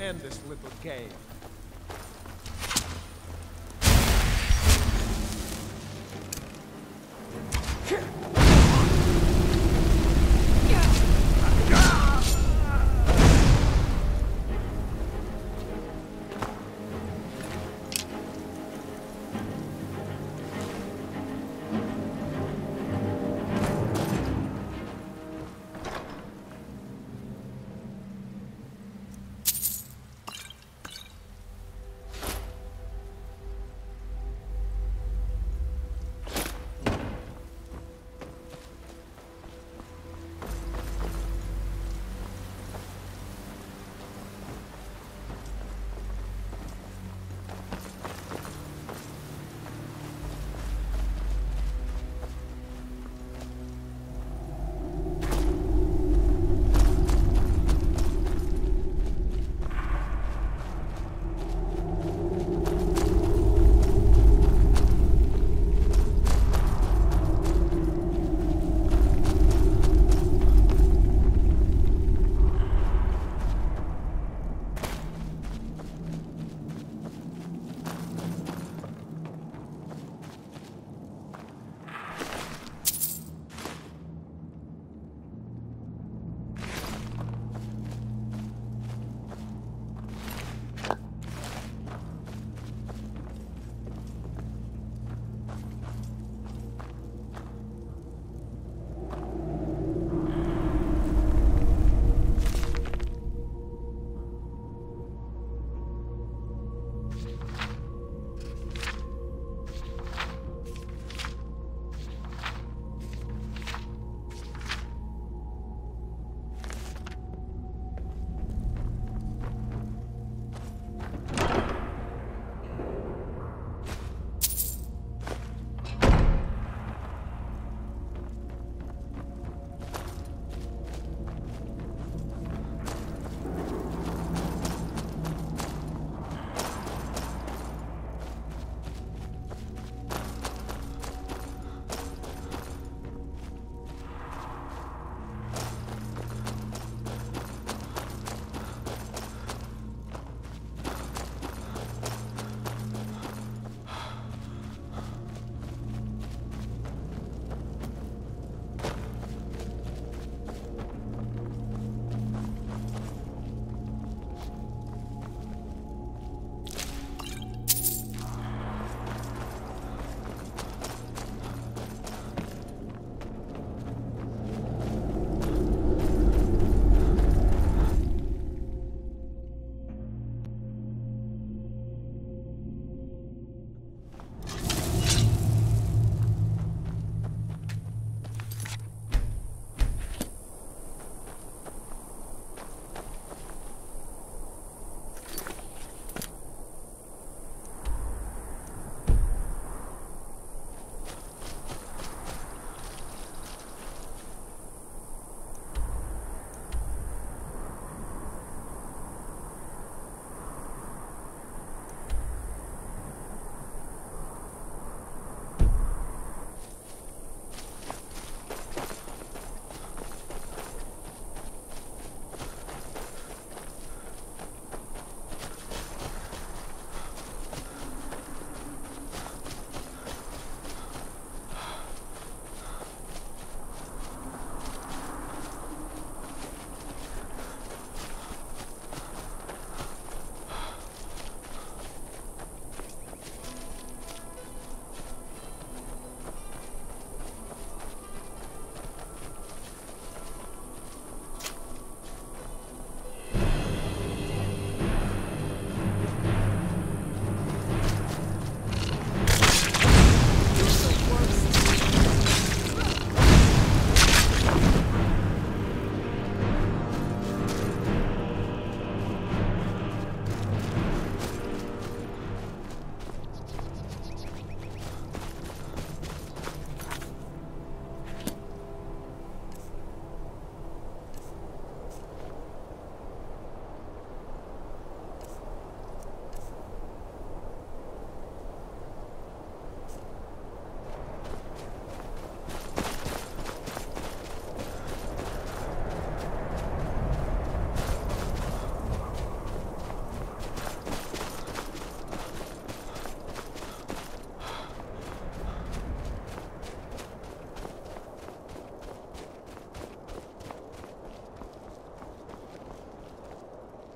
End this little game.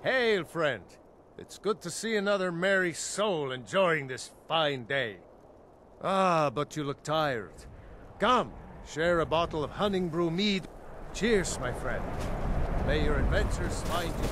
Hail, friend. It's good to see another merry soul enjoying this fine day. Ah, but you look tired. Come, share a bottle of Honningbrew mead. Cheers, my friend. May your adventures find you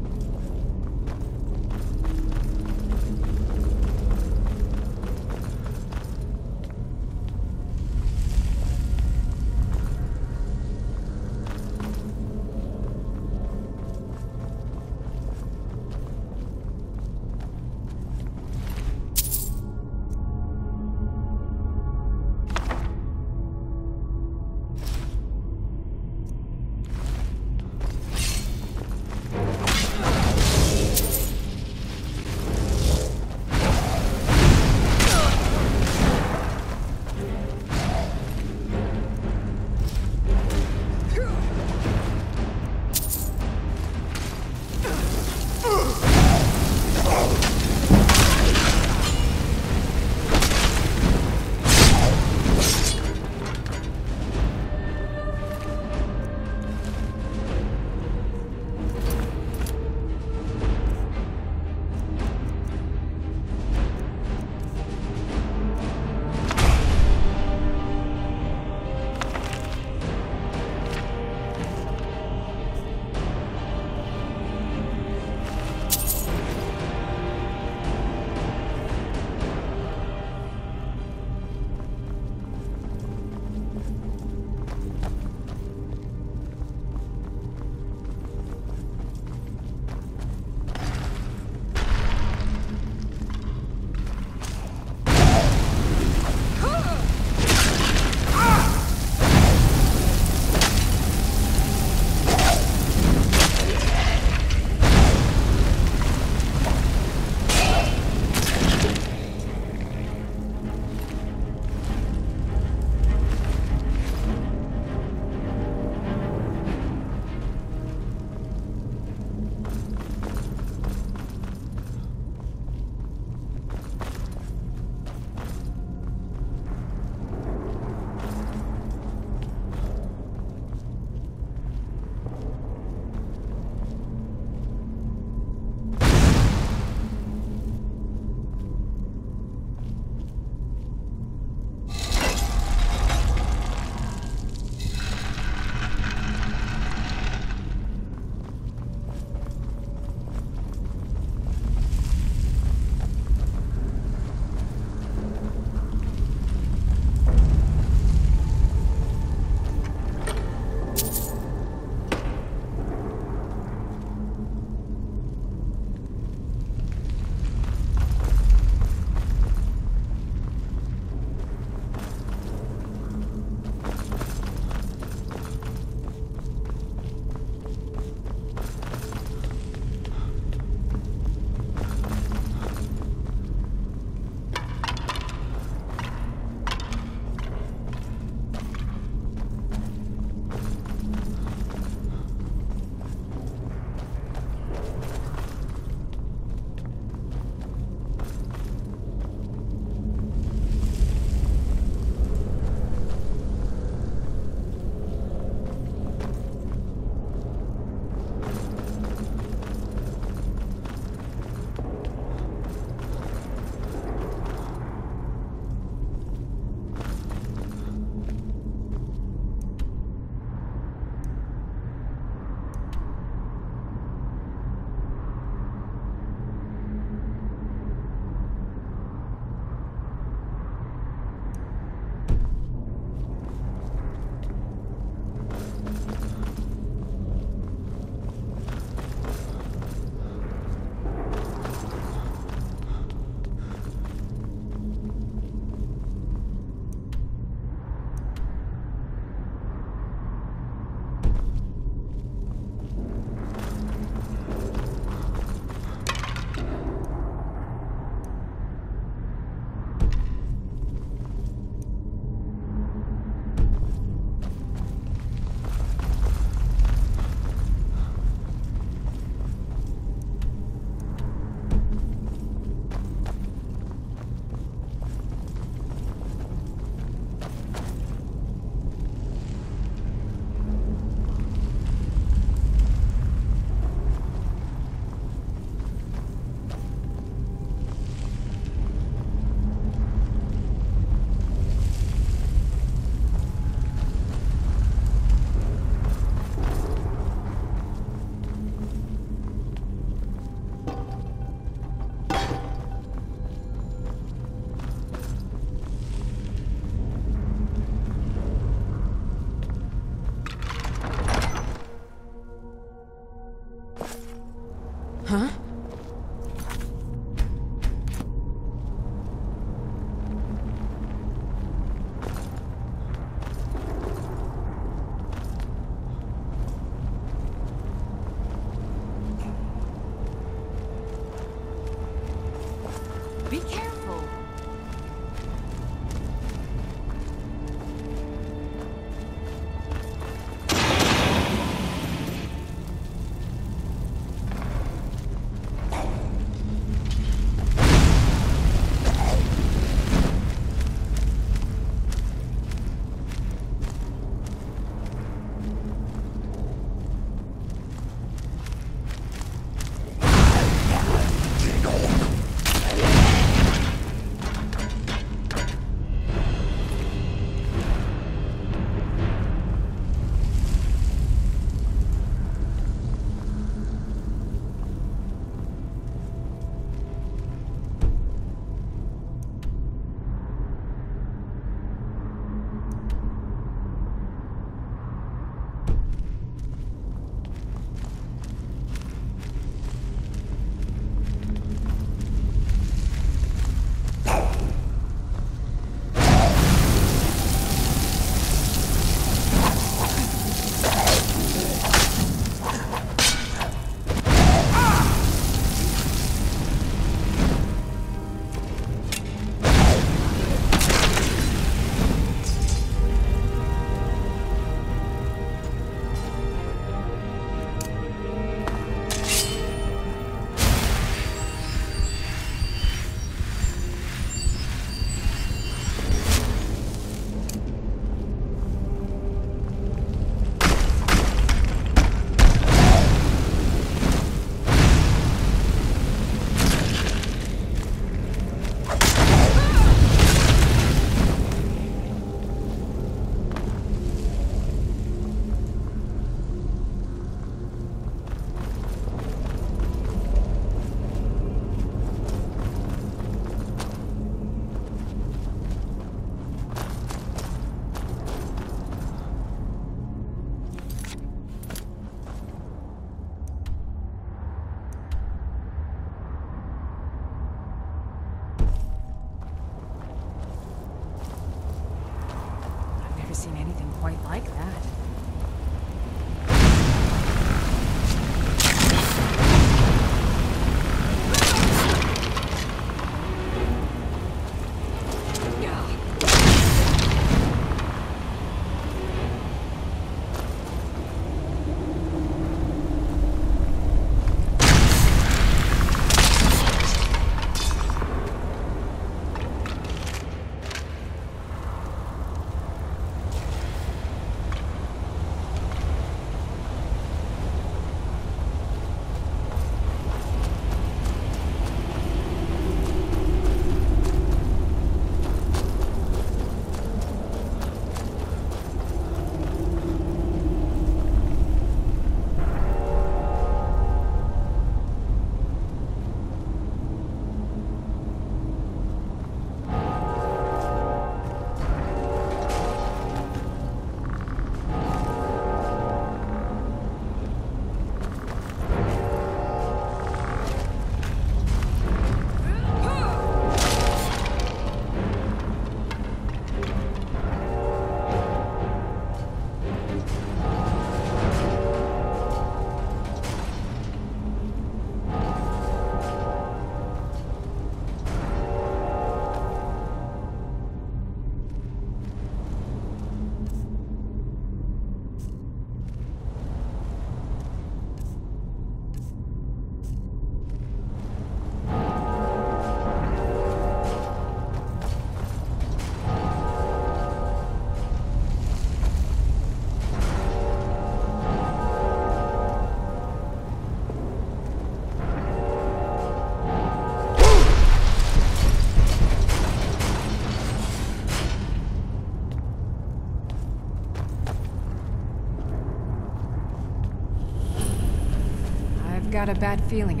got a bad feeling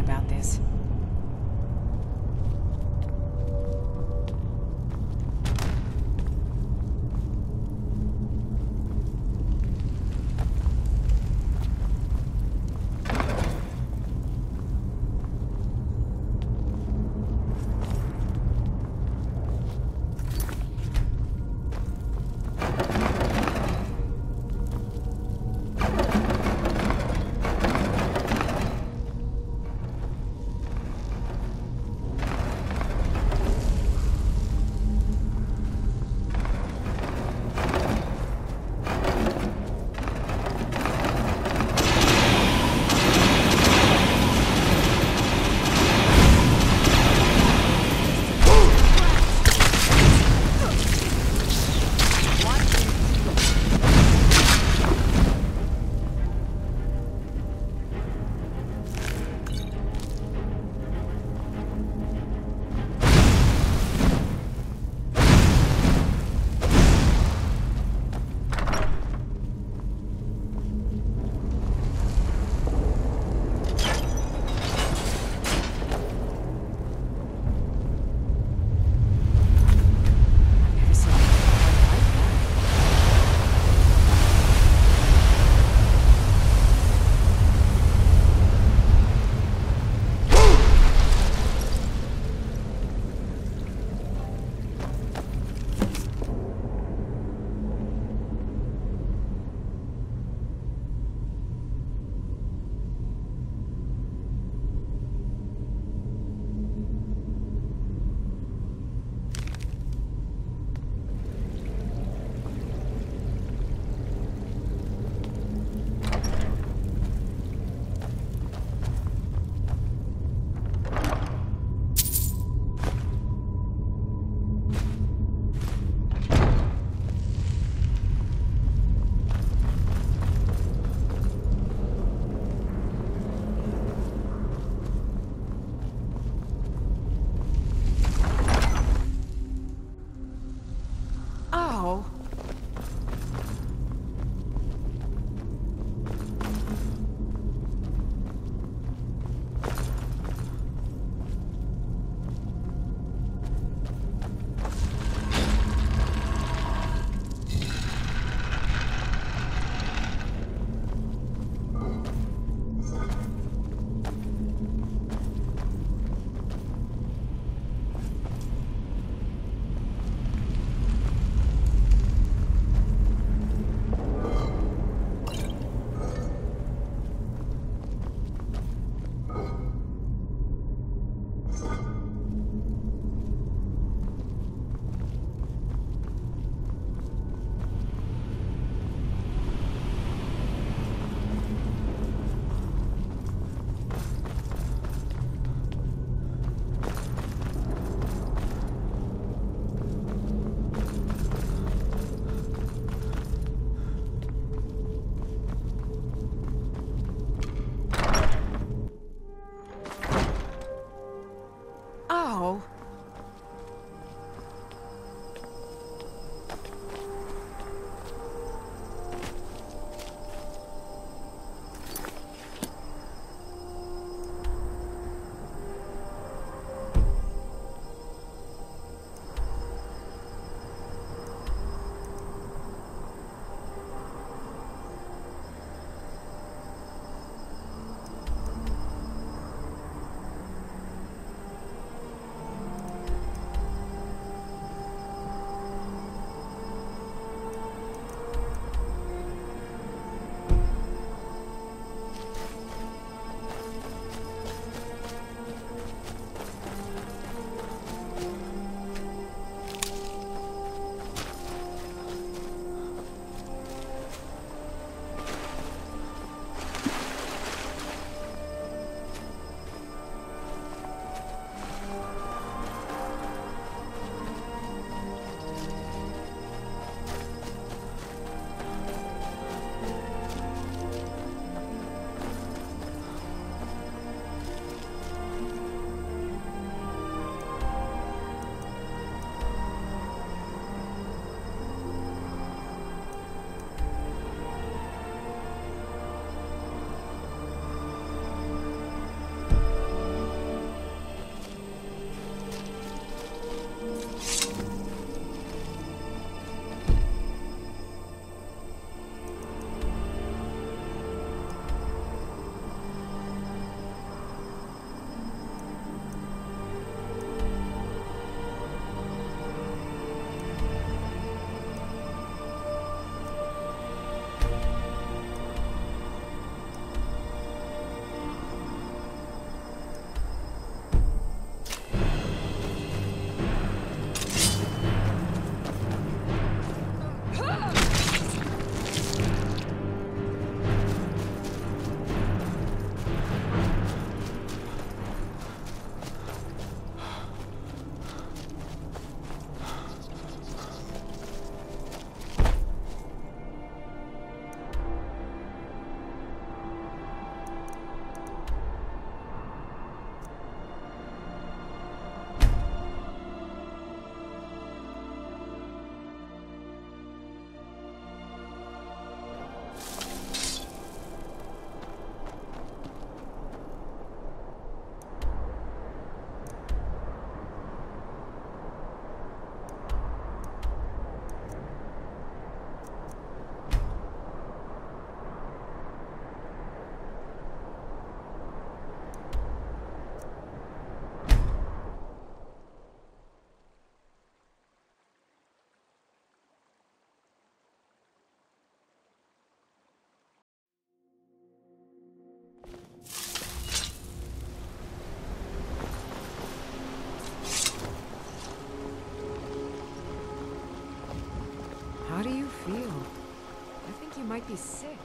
might be sick.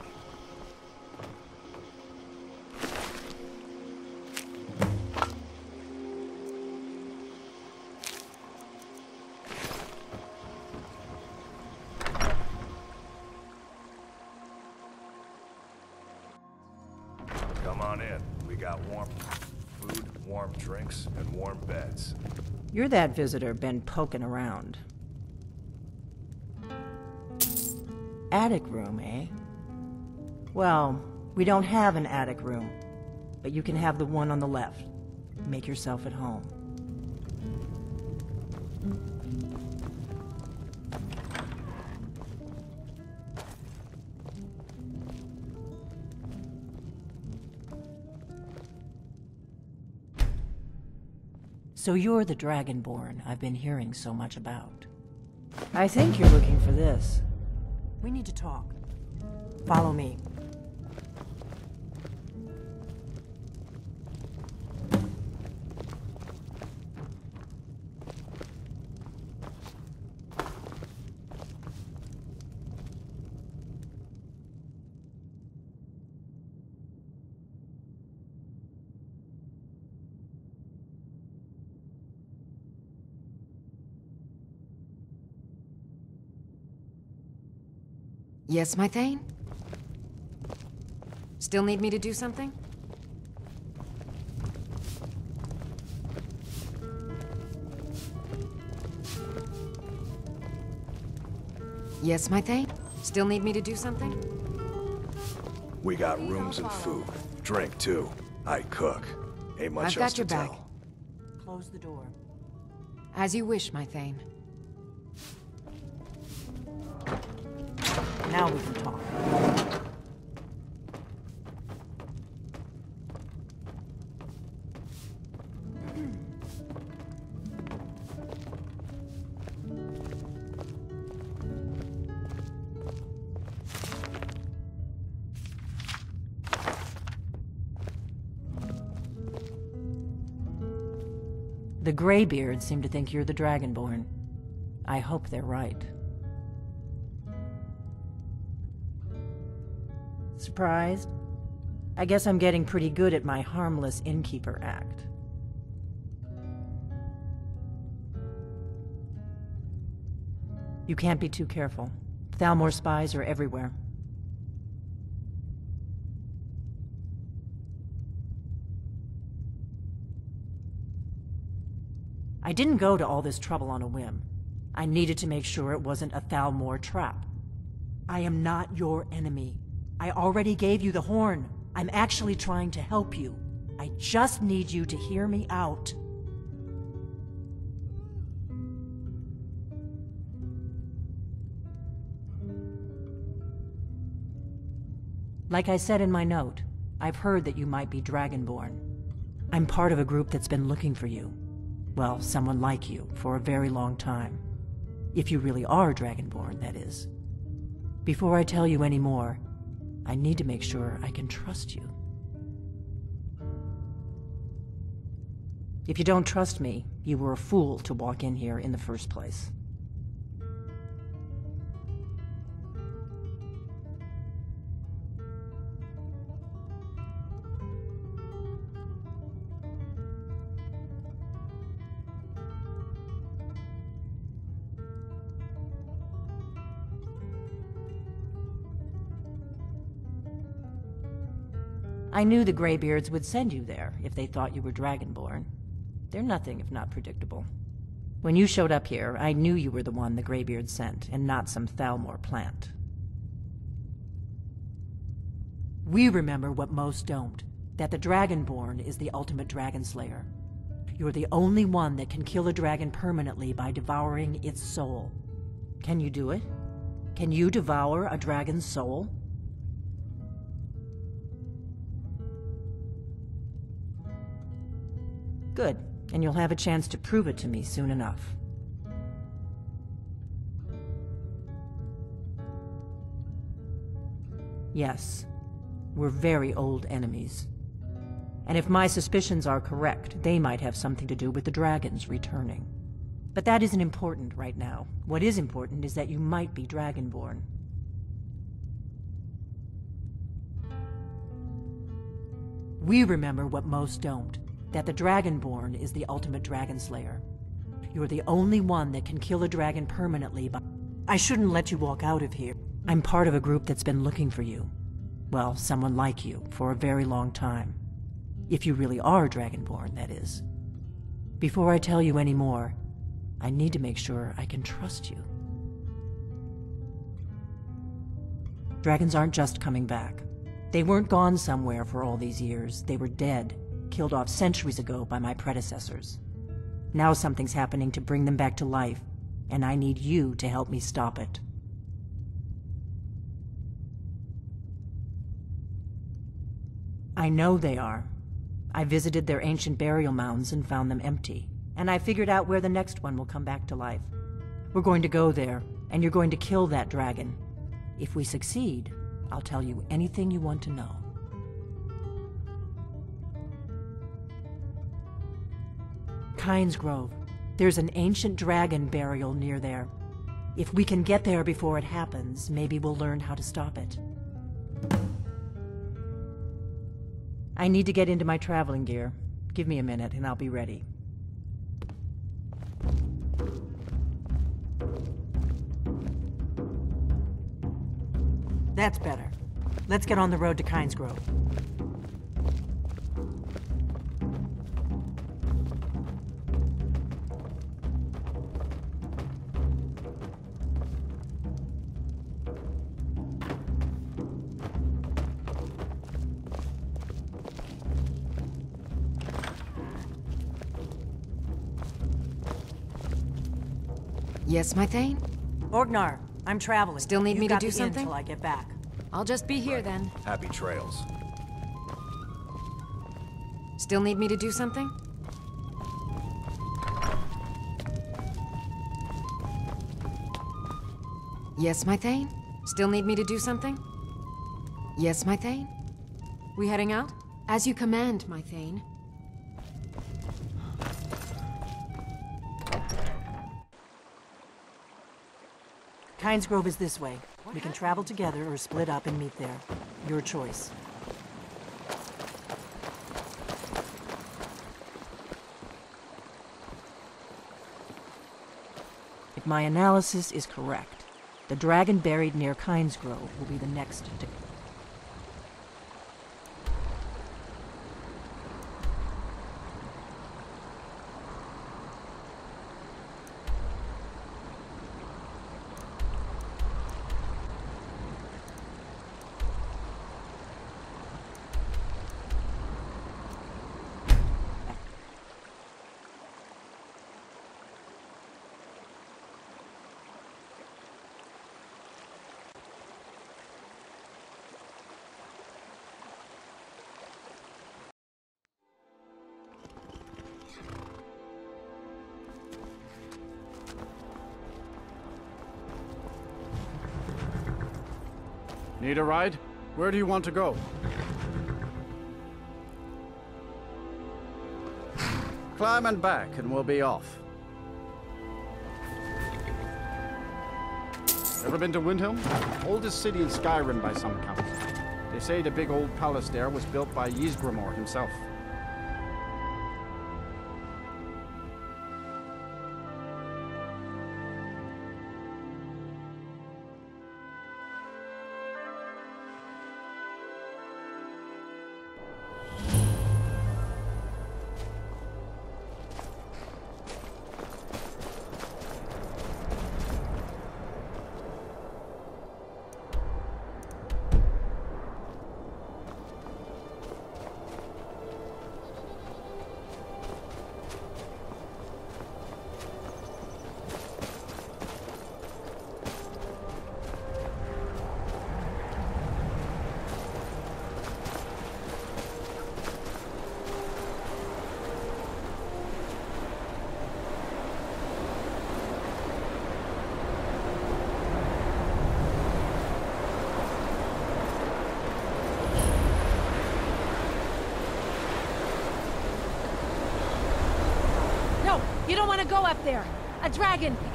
Come on in. We got warm food, warm drinks, and warm beds. You're that visitor been poking around. Attic room, eh? Well, we don't have an attic room, but you can have the one on the left. Make yourself at home. So you're the Dragonborn I've been hearing so much about. I think you're looking for this. We need to talk. Follow me. Yes, my Thane? Still need me to do something? Yes, my Thane? Still need me to do something? We got rooms and food. Drink, too. I cook. Ain't much I've else got your to back. tell. Close the door. As you wish, my Thane. Now we can talk. The Greybeards seem to think you're the Dragonborn. I hope they're right. Surprised? I guess I'm getting pretty good at my harmless innkeeper act. You can't be too careful. Thalmor spies are everywhere. I didn't go to all this trouble on a whim. I needed to make sure it wasn't a Thalmor trap. I am not your enemy. I already gave you the horn. I'm actually trying to help you. I just need you to hear me out. Like I said in my note, I've heard that you might be Dragonborn. I'm part of a group that's been looking for you. Well, someone like you, for a very long time. If you really are Dragonborn, that is. Before I tell you any more, I need to make sure I can trust you. If you don't trust me, you were a fool to walk in here in the first place. I knew the Greybeards would send you there if they thought you were Dragonborn. They're nothing if not predictable. When you showed up here, I knew you were the one the Greybeards sent, and not some Thalmor plant. We remember what most don't, that the Dragonborn is the ultimate dragon slayer. You're the only one that can kill a dragon permanently by devouring its soul. Can you do it? Can you devour a dragon's soul? Good, and you'll have a chance to prove it to me soon enough. Yes, we're very old enemies. And if my suspicions are correct, they might have something to do with the dragons returning. But that isn't important right now. What is important is that you might be Dragonborn. We remember what most don't that the Dragonborn is the ultimate dragon slayer. You're the only one that can kill a dragon permanently, but I shouldn't let you walk out of here. I'm part of a group that's been looking for you. Well, someone like you, for a very long time. If you really are Dragonborn, that is. Before I tell you any more, I need to make sure I can trust you. Dragons aren't just coming back. They weren't gone somewhere for all these years. They were dead, killed off centuries ago by my predecessors. Now something's happening to bring them back to life, and I need you to help me stop it. I know they are. I visited their ancient burial mounds and found them empty, and I figured out where the next one will come back to life. We're going to go there, and you're going to kill that dragon. If we succeed, I'll tell you anything you want to know. Kynesgrove. There's an ancient dragon burial near there. If we can get there before it happens, maybe we'll learn how to stop it. I need to get into my traveling gear. Give me a minute and I'll be ready. That's better. Let's get on the road to Kynesgrove. Yes, my Thane? Orgnar, I'm traveling. Still need You've me to got do the inn something? Till I get back. I'll just be here then. Happy trails. Still need me to do something? Yes, my Thane? Still need me to do something? Yes, my Thane? We heading out? As you command, my Thane. Kynesgrove is this way. We can travel together or split up and meet there. Your choice. If my analysis is correct, the dragon buried near Kynesgrove will be the next to... Need a ride? Where do you want to go? Climb and back, and we'll be off. Ever been to Windhelm? Oldest city in Skyrim by some count. They say the big old palace there was built by Ysgramor himself.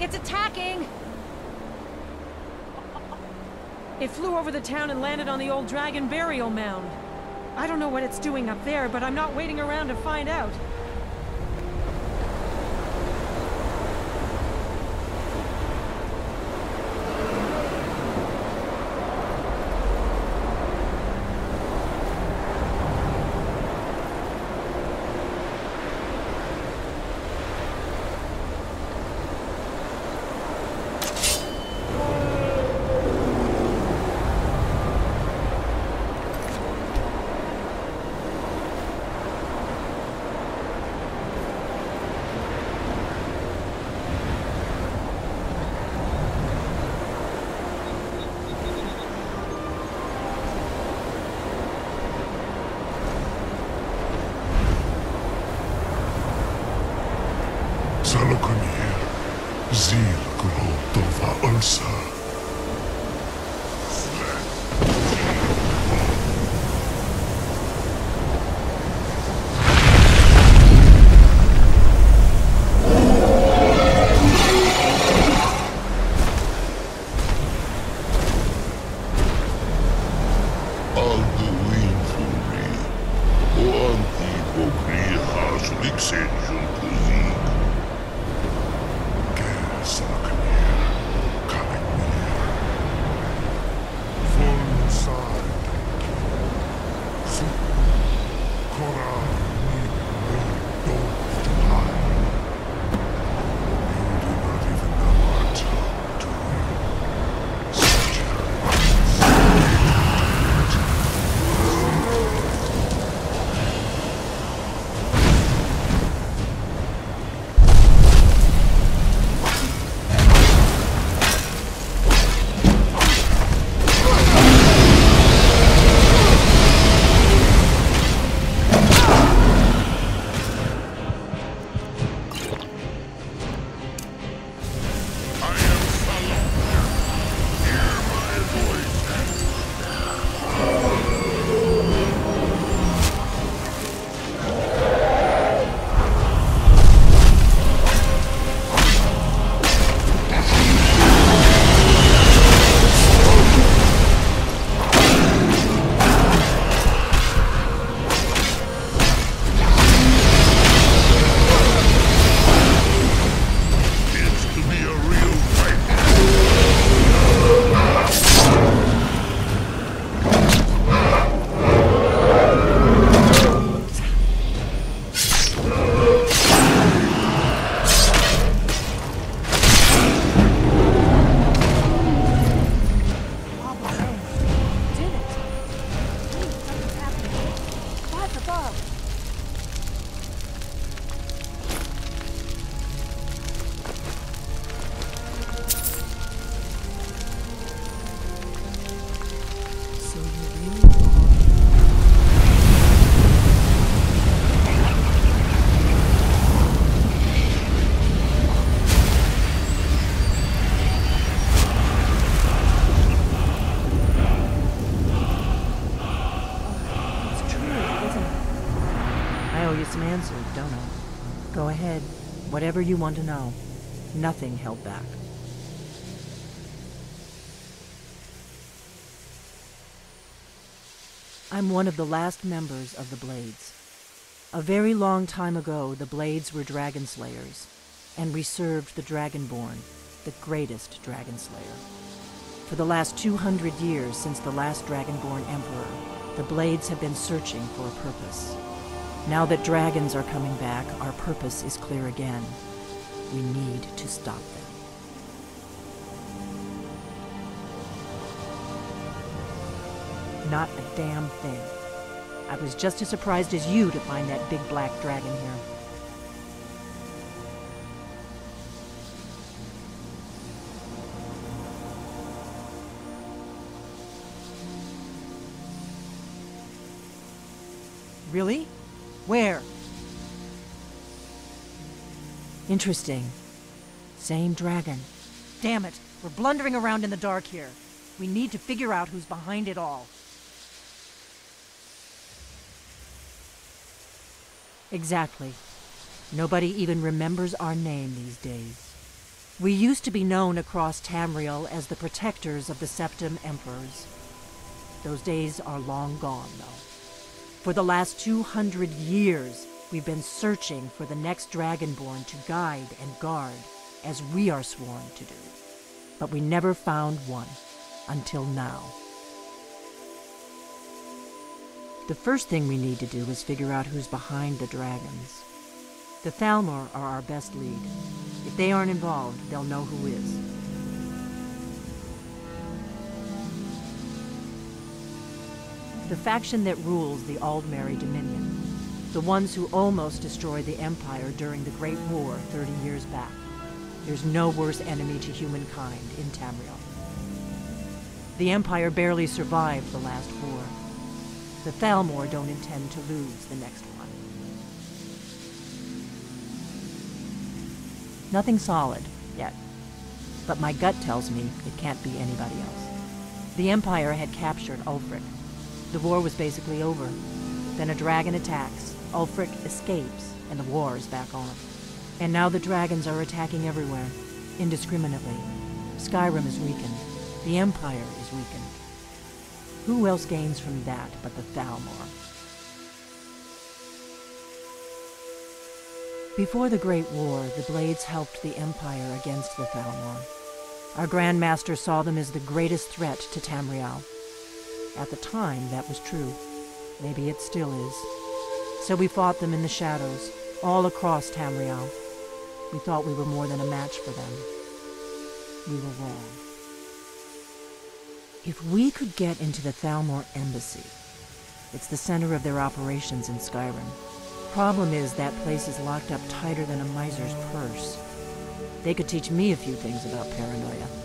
It's attacking. It flew over the town and landed on the old dragon burial mound. I don't know what it's doing up there, but I'm not waiting around to find out. Whatever you want to know. Nothing held back. I'm one of the last members of the Blades. A very long time ago, the Blades were dragon slayers, and we served the Dragonborn, the greatest dragon slayer. For the last 200 years since the last Dragonborn Emperor, the Blades have been searching for a purpose. Now that dragons are coming back, our purpose is clear again. We need to stop them. Not a damn thing. I was just as surprised as you to find that big black dragon here. Really? Where? Interesting. Same dragon. Damn it. We're blundering around in the dark here. We need to figure out who's behind it all. Exactly. Nobody even remembers our name these days. We used to be known across Tamriel as the protectors of the Septim Emperors. Those days are long gone, though. For the last 200 years, we've been searching for the next Dragonborn to guide and guard, as we are sworn to do. But we never found one, until now. The first thing we need to do is figure out who's behind the dragons. The Thalmor are our best lead. If they aren't involved, they'll know who is. The faction that rules the Aldmeri Dominion. The ones who almost destroyed the Empire during the Great War 30 years back. There's no worse enemy to humankind in Tamriel. The Empire barely survived the last war. The Thalmor don't intend to lose the next one. Nothing solid, yet. But my gut tells me it can't be anybody else. The Empire had captured Ulfric. The war was basically over. Then a dragon attacks, Ulfric escapes, and the war is back on. And now the dragons are attacking everywhere, indiscriminately. Skyrim is weakened. The Empire is weakened. Who else gains from that but the Thalmor? Before the Great War, the Blades helped the Empire against the Thalmor. Our Grand Master saw them as the greatest threat to Tamriel. At the time, that was true. Maybe it still is. So we fought them in the shadows, all across Tamriel. We thought we were more than a match for them. We were wrong. If we could get into the Thalmor Embassy, it's the center of their operations in Skyrim. Problem is, that place is locked up tighter than a miser's purse. They could teach me a few things about paranoia.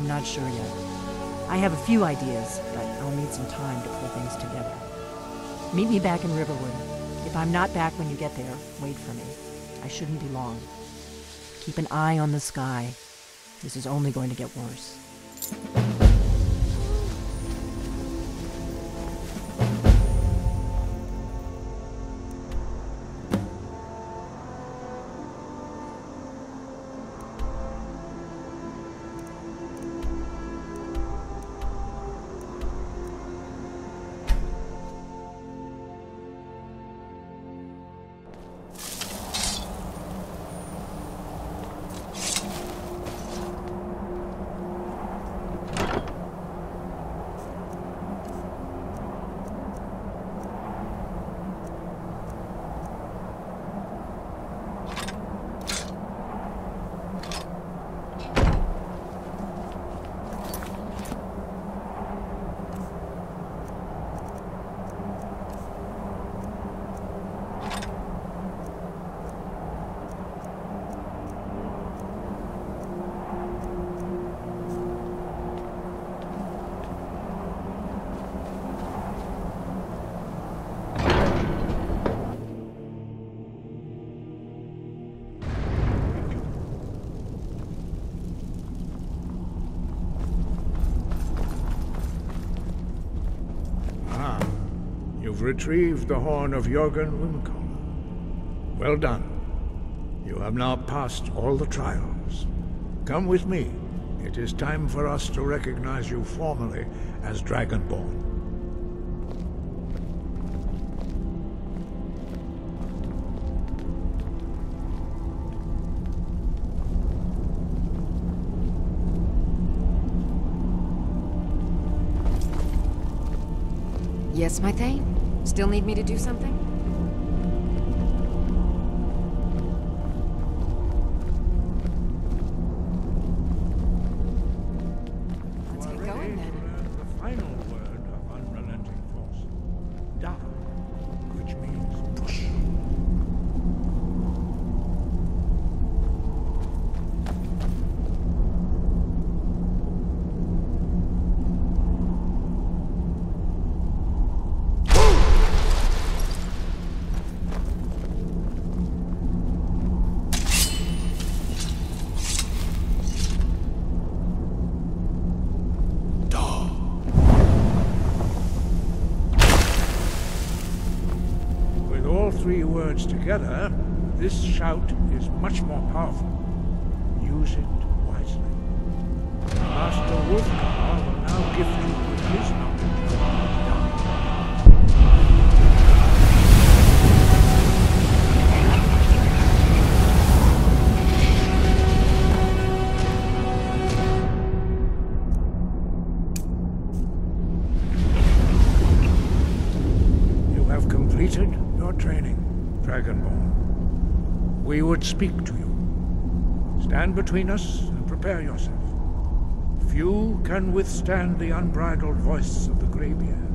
I'm not sure yet. I have a few ideas, but I'll need some time to pull things together. Meet me back in Riverwood. If I'm not back when you get there, wait for me. I shouldn't be long. Keep an eye on the sky. This is only going to get worse. You've retrieved the horn of Jurgen Windcaller. Well done. You have now passed all the trials. Come with me. It is time for us to recognize you formally as Dragonborn. Yes, my Thane? Still need me to do something? Words together, this shout is much more powerful. Use it speak to you. Stand between us and prepare yourself. Few can withstand the unbridled voice of the Greybeards,